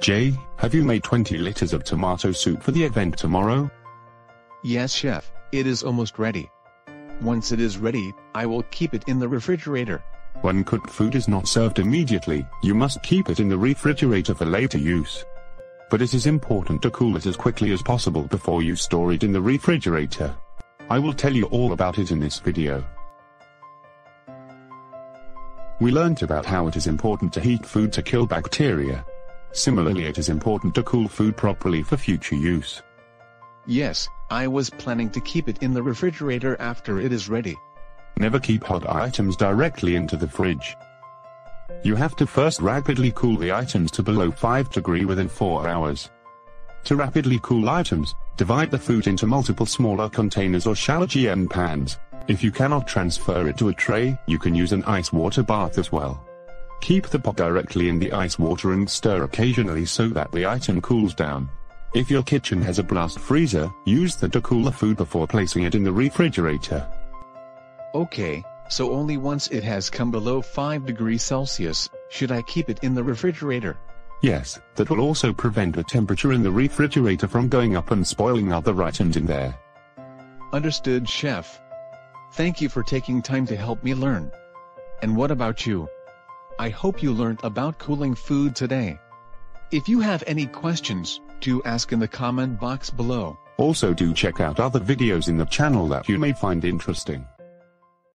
Jay, have you made 20 liters of tomato soup for the event tomorrow? Yes chef, it is almost ready. Once it is ready, I will keep it in the refrigerator. When cooked food is not served immediately, you must keep it in the refrigerator for later use. But it is important to cool it as quickly as possible before you store it in the refrigerator. I will tell you all about it in this video. We learnt about how it is important to heat food to kill bacteria. Similarly it is important to cool food properly for future use. Yes, I was planning to keep it in the refrigerator after it is ready. Never keep hot items directly into the fridge. You have to first rapidly cool the items to below 5 degree within 4 hours. To rapidly cool items, divide the food into multiple smaller containers or shallow GN pans. If you cannot transfer it to a tray, you can use an ice water bath as well. Keep the pot directly in the ice water and stir occasionally so that the item cools down. If your kitchen has a blast freezer, use that to cool the food before placing it in the refrigerator. Okay, so only once it has come below 5 degrees Celsius, should I keep it in the refrigerator? Yes, that will also prevent the temperature in the refrigerator from going up and spoiling other items in there. Understood chef. Thank you for taking time to help me learn. And what about you? I hope you learned about cooling food today. If you have any questions, do ask in the comment box below. Also do check out other videos in the channel that you may find interesting.